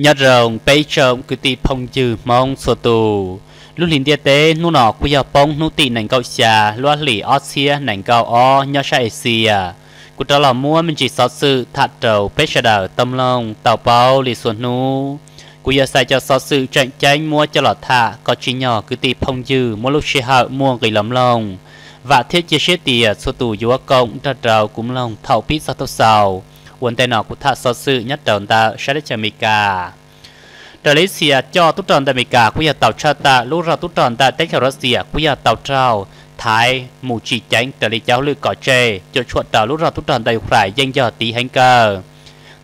nhớ rồng, bấy trộm cứ tì phong dư mong sổ tù. Lúc liền địa tế nu nọ quy giờ bông nu tì nành cao xà, loa lì ót xia nành cao o, nhớ sai xia cụ ta là mua mình chỉ xót sự thật trầu bấy trà đào tâm lòng, tàu bao lì xuân nu cụ giờ sai cho xót sự tranh tranh mua cho lọt thả, có chi nhỏ, cứ tì phong dư mua lúc xia hợ mua gửi lắm lòng. Và thiết chia sẻ tìa, sổ tù yếu cộng ta trầu cũng lòng, thảo pít sao tao sao quân tên nó cũng thật sự sự nhất đầu ta sẽ được chăm cả Trở lấy xìa cho tốt tròn tại Mỹ cả cũng tàu cha ta lúc ra tốt tròn tại xìa Russia cũng tàu trao, Thái, mù chỉ tránh trở lấy cháu lưu cỏ chê cho chuột tàu lúc ra tốt tròn tại phải danh giờ tí hành cơ.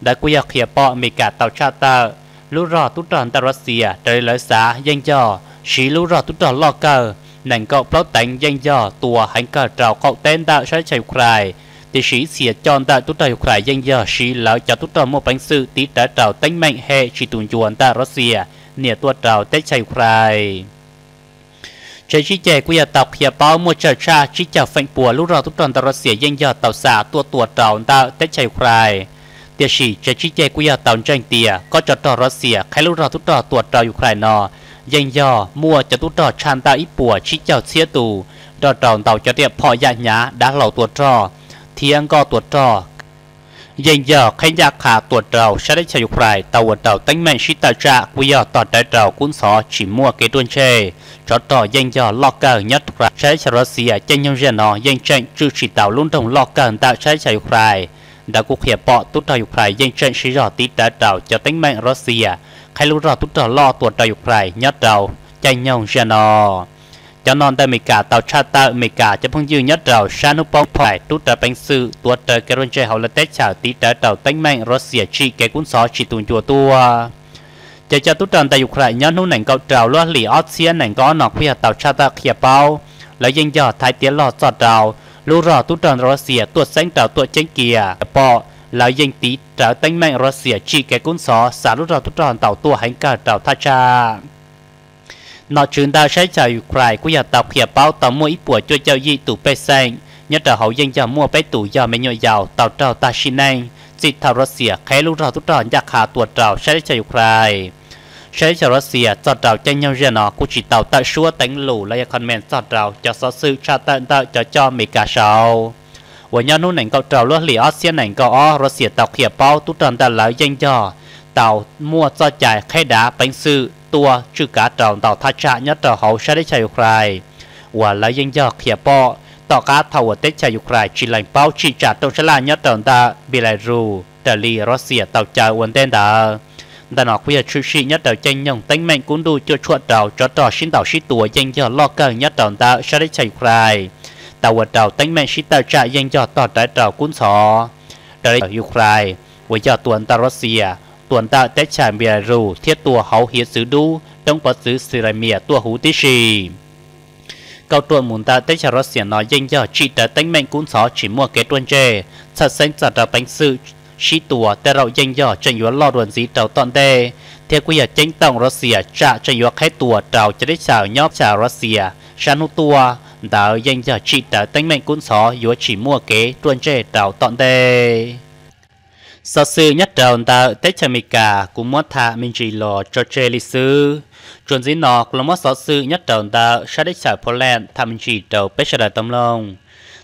Đã cũng giờ khía bọ mì cả tàu cha ta lúc ra tốt tròn tại xìa trở lấy lấy xá, danh giờ xí, lúc ra tốt tròn lo cơ nàng cậu bao tánh, danh giờ tùa hành cơ, trào cậu tên ta sẽ chạy phải tỷ sĩ sẽ chọn đại tụt đại ukraine dân giờ sĩ lão cho tụt đại một bánh sự tỷ đã trào tánh mạnh hệ chỉ tùn chuồn ta russia nè tua trào tết chạy ukraine chế chi chế của nhà tộc hiệp bao một trở cha chi trả phanh bùa lúc nào tụt đại ta russia dân giờ tàu xả tua tua trào ta tết chạy ukraine เตียชีจะชี้แจงกุยาตอนแจ้งเตียก็จะต่อรัสเซียใครรู้เราทุกต่อตรวจเราอยู่ใครนอยังย่อมัวจะทุกต่อชานตาอีปัวชี้เจ้าเสียตูดอดเราเต่าจะเรียบพอยาหยาดักเหล่าตัวจอ thiên go tuột trò. Dành giờ khánh gia khả tuột trầu sẽ đến sử dụng lại tàu ở tàu tánh mệnh sĩ tàu trạ, quy giờ tàu trái trầu cũng xó chỉ mua cái tuần chê. Cho tàu dành giờ lo cờ nhất ra sẽ sử dụng xìa chân nhân dân nó dành trận trừ chỉ tàu luôn đồng lo cờ tạo sẽ sử dụng lại đã cuộc hiệp bọ tút tàu dụng lại dành trận sĩ rõ tí trái trầu cho tánh mệnh Russia à. khai lúc rõ tút tàu lo tuột tàu dụng lại nhất trầu chân nhau dân nó cho non tại mỹ cả tàu cha ta mỹ cả cho phong dư nhất rào sa bóng phải. Tu trở bánh sư tu trở cái rôn chơi hậu là tết chào tí trở tàu tánh mạnh Russia chi cái cuốn xó chỉ tuần chùa tua. Cho cho tu tròn tại Ukraine nhớ nút nảnh câu trào luôn lì ót xia nành có nọ khi tàu cha ta khía bao. Lấy danh giờ thái tiến lọt giọt trào lưu rò tút tròn Russia tuột xanh trào tuột chánh kia bỏ lấy danh tí trở tánh mạnh Russia chi cái cuốn xó, xả lưu rò tu tròn tàu tua hành cả trào tha cha nó trường ta sẽ chạy Ukraine. Của nhà tộc hiệp báo tàu mua ít bùa cho giao dị tù bê xanh nhất là hậu dân cho mua bê tù do mấy nhồi giàu tàu trào ta xin anh dịch thảo Russia khai lúc rào tút trào nhạc hạ tuột trào sẽ chạy Ukraine. Sẽ cho Russia cho trào cho nhau riêng nó. Của chỉ tàu tại xua tánh lũ là comment cho trào cho số sư tra tận tạo cho cho mấy cả sau và nhau nụ nảnh cậu trào lúc lì ớt ASEAN nành câu ó, Russia tàu hiệp báo tút trào ta lão danh cho tàu mua cho chạy khai đá bánh sư tua chữ cá trọng tàu tha trạ nhất tàu hậu sẽ đi chạy dục rài. Và lấy dân giờ khía bọ, tàu cá thảo ở tết chạy dục rài chỉ lành bao chỉ trả tàu sẽ là nhất tàu ta bị lại rù tờ lì Russia tàu chạy uốn tên ta ta nó khuya chữ sĩ nhất tàu tranh nhồng tánh mệnh cũng đủ cho chuột tàu cho tàu sinh tàu sĩ tua dân giờ lo cờ nhất tàu ta sẽ đi chạy dục rài. Tàu ở tàu tánh mệnh sĩ tàu chạy dân giờ tàu trái tàu cũng sò tới Ukraine với giờ tuần ta Russia tuần tạo tế trả mìa rù thiết tùa hấu hiến sứ đu đông bó sứ sứ lại mìa tùa hú tí xì. Cầu tuần muốn ta tế trả rõ nói danh giờ chỉ tế tánh mệnh cũng xó chỉ mua kế tuần chê thật xanh giả đào bánh sự chỉ tùa tế rậu danh giờ chẳng yếu lo đuần dí đầu toàn đề thế quý ở chánh tổng rõ à, trả chẳng yếu khai tùa trào à. cho đế chào nhóp trả rõ xỉa sàn hút danh giờ chỉ tế tánh mệnh cũng xó yếu chỉ mua kế tuần chê đầu toàn đề sau sư nhất đầu ta tết chả mì cả cũng muốn thả mình chỉ lo cho chơi lịch sử chuẩn gì nọ là muốn sau sư nhất đầu ta sẽ đến chả Poland thả mình chỉ đầu bế sẽ tâm lòng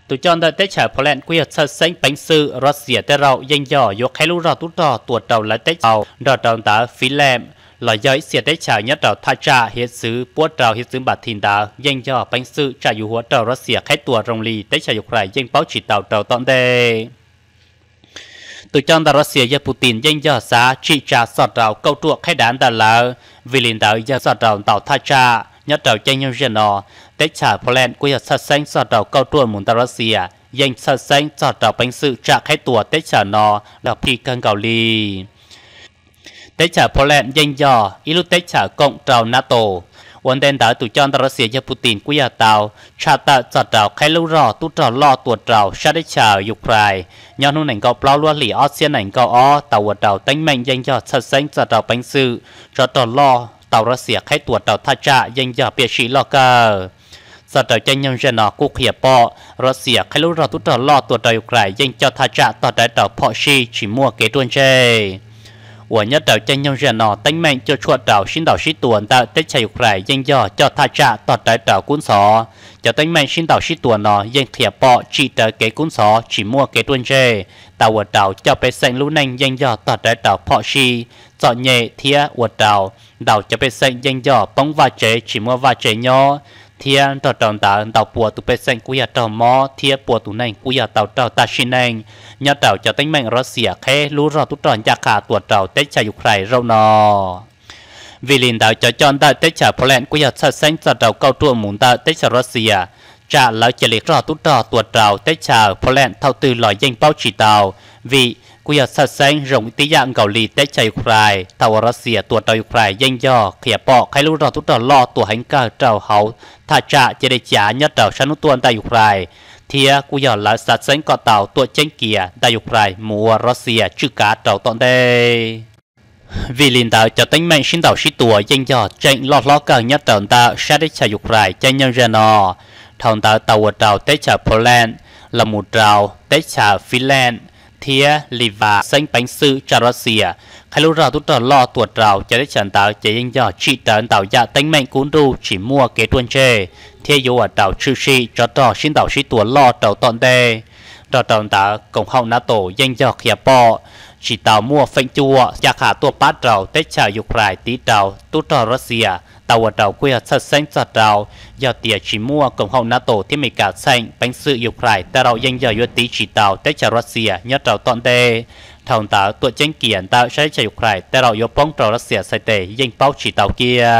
tụi chọn ta tết chả Poland quy hoạch sơ sinh bánh sư Russia tết rậu, danh dò vô khai lũ rò tút rò tuột đầu là tết tàu đỏ đầu ta Finland là giới xìa tết chả nhất đầu thả trả hiện xứ bố trào hiện xứ bạc thìn đá, danh dò bánh sư trả dù hóa đầu Russia khai tuột rồng lì tết chả lại danh báo chỉ tàu tàu tọn đề từ trong đó Russia và Putin danh do xã trị trả sọt rào câu chuộc khai đán đà lỡ vì liền đạo do sọt rào tàu tha cha nhớ đầu tranh nhau dân nó tết trả Poland của sát xanh sọt rào câu chuộc muốn ta Russia danh sát xanh sọt rào bánh sự trả khai tùa tết trả nó là phi cân gạo ly tết trả Poland danh do ilu tết trả cộng trào NATO. วันเดนดาตุจอนตรัสเซียปูตินกุยาตาวชาตาจัดดาวใครรู้รอตุจอล่อตัวเราชาด้ชาวยุคไรย้อนนู่นหนึ่งก็เปล่าล้วนหลีออสเซียนหนึ่งก็อ้อตาวดาวตั้งแม่งยังยอดชัดเส้นจัดดาวเป็นซื้อจอดล่อตาวรัสเซียใคตัวดาวท่าจ่ายังยอดเปียชีลอกเกอร์สัตว์ใจยังจะนอกุเขียปอรัสเซียใครรู้รอตุจอลอตัวดาวยุคไรยังจอดท่าจ่าต่อได้ดาวพอชีชิมัวเกตุนเจ 我 nhất đầu chân nhân rèn nó tính mệnh cho chuột đầu xin đầu sĩ tuần tạo tết chạy ukraine danh do cho tha trả tọt đại đầu cuốn sọ cho tính mệnh xin đầu sĩ tuần nó danh thiệp bọ chỉ tới cái cuốn sọ chỉ mua cái tuần chê tạo quật đầu cho bé xanh lũ nanh danh do tọt đại đầu phọ si. Chọn nhẹ thia quật đầu đầu cho bé xanh danh do bóng va chế chỉ mua va chế nhỏ thiên tàu tròn ta tàu bùa tụ bê sen nhà tàu mò thiên bùa tụ này nhà tàu tàu ta xin này nhà tàu cho tính mệnh Russia khe lũ rồi tụ tròn gia khả tuột tàu tết chạy Ukraine râu nò. Vì liền tàu cho chọn tàu tết chạy Poland cúi sát sen cho tàu câu tua muốn tàu tết chạy Russia trả lão chỉ liệt rõ tụ trò tuột tàu tết chạy Poland thâu từ loại danh bao chỉ tàu. Vì cú giờ sát sinh rộng tí dạng gạo lì tết chạy Ukraine tàu Russia tuột tàu Ukraine danh do khía bỏ khai lưu rõ tụ trò lo tuột hành cả tàu hậu. Thà trả chỉ để trả nhất tàu sanu tuần tại Ukraine thì cú giờ là sát sinh có tàu tuột chân kia tại Ukraine mua Russia chứ cả tàu tọn đây vì liên đạo cho tính mệnh sinh tàu sĩ tùa, danh do tranh lo lo càng nhất tàu ta sát để chạy Ukraine cho nhân dân nó thằng tàu tàu tàu tết chạy Poland, là một tàu tết chạy Finland thia và xanh bánh sư trà rò xìa khai lúc rào tút lo tuột rào cho đến trận tạo chỉ những dò trị tấn, tạo dạ tính mệnh cuốn đu chỉ mua, kế tuần chê. Thia yếu ở tàu chư sĩ cho trò xin tàu sĩ tuột lo tàu tọn đê. Trò tàu tạo cổng hậu nã tổ danh do khía bọ chỉ tàu mua phanh chua, giá khả tua bát trầu tết chào Ukraine tí trầu tút Russia tàu ở tàu quê sát xanh sát tàu do tiệt chỉ mua cộng hậu NATO thiết bị cả xanh. Bánh sự Ukraine ta đầu danh giờ yếu tí chỉ tàu tết chào Russia nhớ tàu toàn đề thằng tàu tuổi tranh kiện tạo sẽ cho Ukraine ta đầu yếu bóng tàu Russia sai tê, danh báo chỉ tàu kia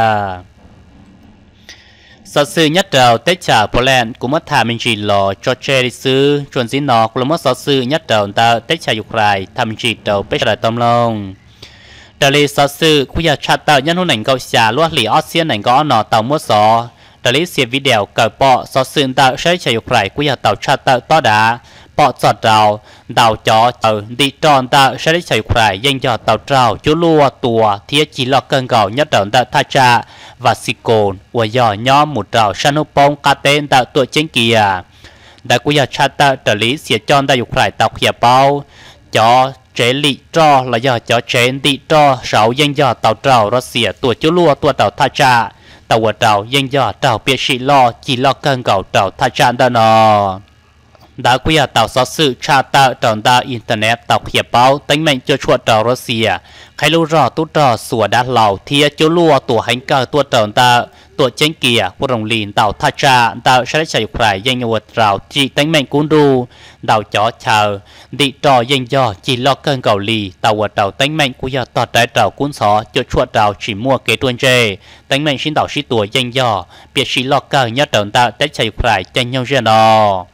sở sư nhất đầu tết trả Poland cũng mất thả mình chỉ lò cho chơi đi sư. Chuẩn dĩ nó cũng mất sở sư nhất đầu ta tết trả Ukraine thả mình chỉ đầu bế trả tâm lòng đại lý sở sư cũng giờ chặt tàu nhân hôn ảnh cầu xả luôn ớt xiên ảnh gõ nó tàu mua gió. Đại lý xem video cờ bọ sở sư tàu sẽ chạy lại cũng giờ tàu chặt tàu to đá. Bọ giọt rào, đào chó, tàu đi tròn tàu sẽ chạy lại dành cho tàu trào, chú lua tua thiết chỉ lo cơn gạo nhất đầu ta tha trả và xì cồn và giờ nhóm một tàu sanopong cá tên tàu tuổi chính kia à. đã cũng giờ chặt tàu đời lý sẽ chọn dục phải tàu khía bao cho chế lị cho là giờ cho chế đi cho sáu dân giờ tàu trào Russia tuổi chú lua tuổi tàu tha cha. Tàu quả trào dân do tàu biệt sĩ lo chỉ lo cân gạo tàu tha cha đó nọ đã quy ở tàu xóa sự tra tạo tròn đa internet tàu hiệp báo tính mệnh cho chuột tàu Russia. Khai lưu rõ tu trò sủa đá lầu thì chú lùa tổ hành cờ tua tròn đa tổ chính kia. Của rồng lìn tàu tha cha tàu sẽ chạy phải danh nhau rào, chỉ tính mệnh cuốn đu, đào chó chờ đi trò danh do, chỉ lo cơn cầu lì tàu vật tàu tính mệnh của giờ tọt trái trào cuốn xó, cho chuột trào chỉ mua kế tuân chê tính mệnh xin tàu sĩ tuổi danh do, biết sĩ lo cơn nhất tròn ta tới chạy phải tranh nhau riêng đó.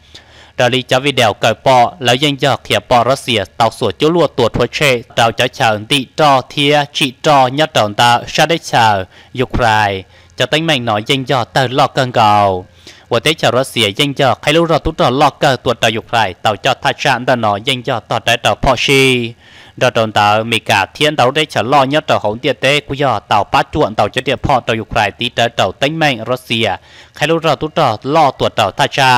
ดาลีจะวิดีโอเกิดปอแล้วยังจะเขียปอรัสเซียตาวสวดจุลัวตัวทัวเชเราจะชิญติจอเทียจิจอยัดดอนตาชาได้ชิญยูเครนจะตั้งแม่งหน่อยยังจะเติร์ลอกกันเก่าว่าแต่ชาวรัสเซียยังจะใครรู้เราตุ้ตลอกเกิดตัวตายูเครนเต่าจะทัชชานตาหน่อยยังจะต่อได้ต่อพอชีดอดอนตามีกาเทียนเต่าได้ฉลอยัดต่อของเตียเต้กุยอเต่าป้าจวนเต่าจะเดียพอต่อยูเครนตีเตอเต่าตั้งแม่งรัสเซียใครรู้เราตุ้ตล่อตัวเต่าทัชชา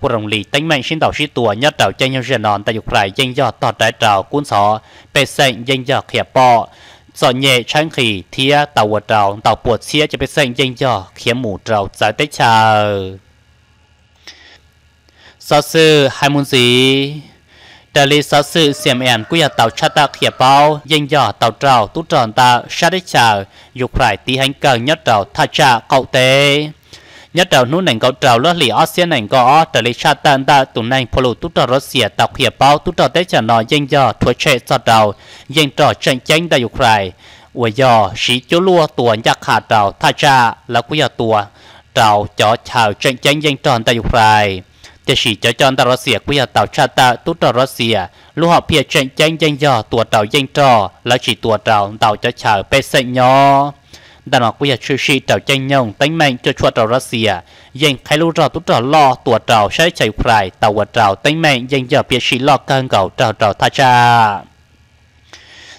của rồng lì tính mạnh xin đầu sĩ tua nhất đầu chân nhân dân nón tại dục Ukraine danh do tọt đại trào cuốn sọ bề sệnh danh do khía bọ sọ nhẹ trang khỉ thia tàu vật trào, tàu buộc xia cho bề sệnh danh do khía mù trào giải tế chờ sọ sư hai môn gì đại lý sọ sư xiêm ẻn của nhà tàu chát ta khía bao danh do tàu trào tú tròn ta sát tế dục Ukraine tí hành cờ nhất trào tha trà cậu tế nhất đầu nút nành cầu trào lót lì ASEAN nành có trở lại cha tan ta tụ nành polo tụ trò Russia tạo hiệp bao tụ trò tế trả nó danh do thua chế cho đầu danh trò tranh tranh tại Ukraine. Và do, sĩ chú lua tùa nhạc hạ trào, tha cha là quý giờ tùa, trào cho chào tranh tranh danh tròn tại Ukraine. Để sĩ cho chọn tàu Russia quý giờ tạo cha ta tụ trò Russia lúc họ phía tranh tranh danh do tùa tàu danh trò, là chỉ tùa tàu tàu cho chào bê sệnh nhỏ đàn họ bây giờ chư sĩ trào tranh nhông tính mạnh cho chua trào Russia dành khai lưu trào tút trào lo, tùa trào sẽ chạy phải tàu vật trào tính mạnh dành giờ biết sĩ lo cơn gạo trào trào tha cha.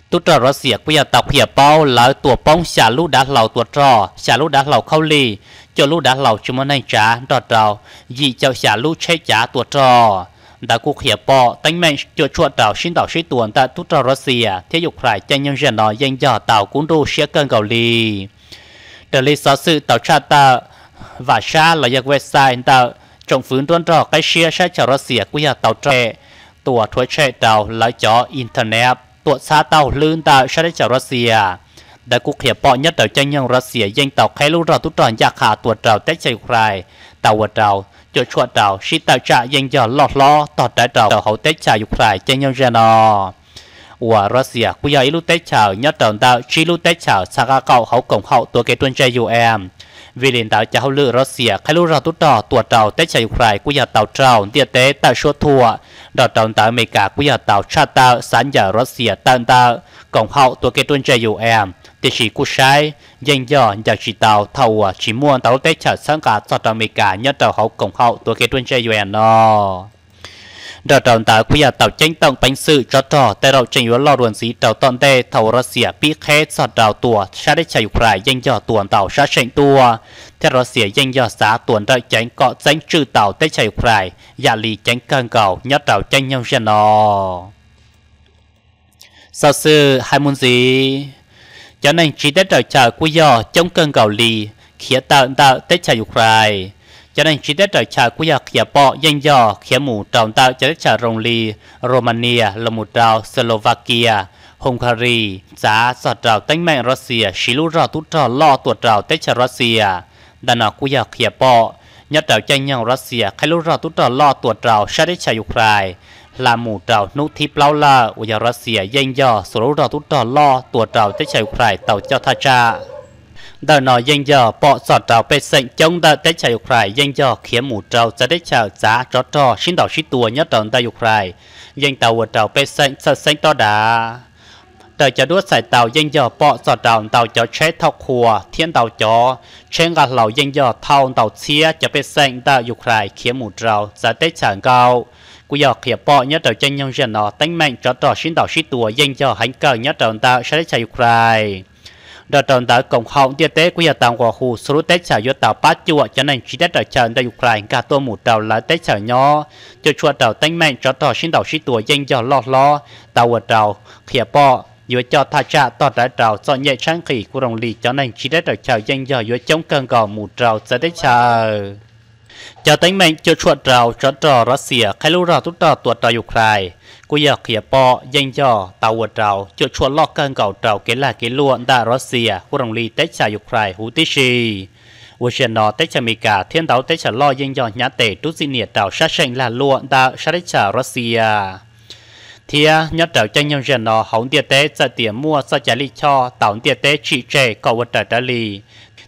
Tút trào Russia bây giờ tàu hiệp bao là tùa bóng xả lũ đá lầu tùa trò xả lũ đá lầu khâu lì cho lũ đá lầu chúng mình trả trò trào, dị cho xả lũ chế trả tùa trò. Đã cuộc hiệp bò tánh mệnh cho chuột đảo xin đảo sĩ tuần tại tút trò Russia thế dục phải chân nhân dân nó danh dò tàu cũng đô xế cân gạo lì trở lý xóa sự tạo tra tạo và xa là giặc website tạo trọng phướng tuân trò cái xe sẽ cho ra xỉa của nhà tạo trẻ tùa thuế trẻ tàu là cho internet. Tùa xa tàu lươn tạo sẽ cho ra xỉa. Đã cuộc hiệp bọ nhất đầu chân nhân ra xỉa. Danh tàu khai lưu rõ tút tròn giặc hạ tùa trào tết chạy khai tàu quả trào cho chua trào sĩ tạo trả danh dò lọt lo tọt trái trào hậu tết chạy khai chân nhân ra nó รัสเซียยังตอกให้ลูกเราทุกตอนอยากหาตัวเราแต่ใจใครตาวเราจะชวดเราชิตาจะยังจะหลอดล้อต่อได้เราเขาแต่ใจอยู่ใครchân nhânเจนอว่ารัสเซียกูอยากลูกแต่ชาวnhất đầu đạo chỉลูกแต่ชาวสักเก่าเขากงเขาตัวเกตุนใจอยู่แอ ม vì tàu tàu tranh tổng bánh sự cho trò tại đầu tranh yếu lo ruộng sĩ tàu toàn tê, thầu Russia bị khét sọt đào tua xa để chạy Ukraine danh cho tuần tàu xa tranh tua theo Russia danh cho xã tuần đợi tránh có danh trừ tàu tới chạy Ukraine giả dạ lì tránh cân cầu, nhất tàu tranh nhau dân nó sau sư hai môn gì cho nên chỉ để đợi chờ quý giờ chống cân cầu lì, khía tạo tạo tới chạy Ukraine cho nên chỉ đất trời trà của giặc khía bọ danh dò khía mù trọng tạo cho đất trà rồng lì, Romania, là một trào Slovakia, Hungary, giá sọt trào tánh mệnh Russia, xí lũ rò tút trò, lo tuột trào tết trà Russia. Đàn nào của giặc khía bọ nhất trào tranh nhau Russia, khai lũ rò tút trò, lo tuột trào sát đất trà Ukraine, là mù trào nụ thịp lao la của giặc Russia, danh dò số lũ rò tút trò, lo tuột trào tết trà Ukraine, tàu cho tha cha đợt nó danh giờ bỏ sọt trào bê sệnh chống đợt tế chạy dục rải danh giờ khiến mù trâu sẽ đích chào giá cho trò, xin đảo sĩ tua nhất đợt tại rải danh tàu ở trào bê sệnh sợ sệnh to đá đợt cho đuốt xài tàu danh giờ bỏ sọt trào tàu cho chết thọc khùa, thiên tàu cho trên gạt lầu danh giờ thao tàu chia cho bê sệnh dục rải khiến mù trâu sẽ tết chẳng cao cú giờ khía bỏ nhất đầu chân nhân dân nó tánh mạnh cho trò, xin đảo sĩ tùa danh giờ hành cờ nhất đầu tạo sẽ đích chạy Ukraine đợt trận đã cộng hậu địa tế của nhà tàng của khu số tết trả do tàu bát chua cho nên chỉ đất ở trận tại Ukraine, cả tôi một tàu là tết trả nhỏ. Cho chua tàu tánh mạnh cho tàu sinh tàu sĩ tuổi danh cho lo lo. Tàu ở tàu khía bọ vừa cho tha trả tọt đã tàu cho nhẹ trang khỉ của đồng lì, cho nên chỉ đất ở chào danh cho vừa chống cơn gò một tàu sẽ tết chào cho tánh mạnh cho chùa tàu cho tàu Russia khai lưu ra tút tàu tuột tàu Ukraine กูอยากเขียปอยังจ่อตาวเราจุดชวนลอกกันเก่าเราเกลาเกล้วนดารัสเซียกูรงลีเตชายุครายหูติชีวเชนอเตชามิกาเทียนเตาเตชาลอยังจ่อญาเตตุสิเนียเตาชาเชงลาล้วนดาชาดิชารัสเซียเทียยัดเตาจังยังเชนอหงเตียเตจะเตียมัวสัจลิชอเตาเตียเตชีเจก็วัดตาลี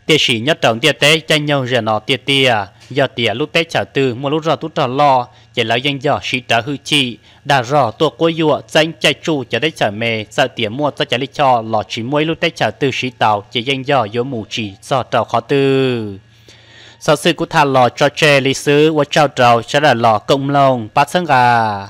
เตียสียัดเตาเตียเตจังยังเชนอเตียเตีย giờ tiệt lúc tết trả từ mua lúc rò tút trả lo chỉ là danh giờ sĩ trả hư chi đã rò tua cô dụa danh chạy chu cho tết trả mề sợ tiệt mua ta trả lý cho, lò chỉ mua lúc tết trả từ sĩ tàu chỉ danh giờ yếu mù chỉ do trò khó tư sau sự của thà lò cho chê lịch sử và trao trầu sẽ là lò công long bát sơn gà.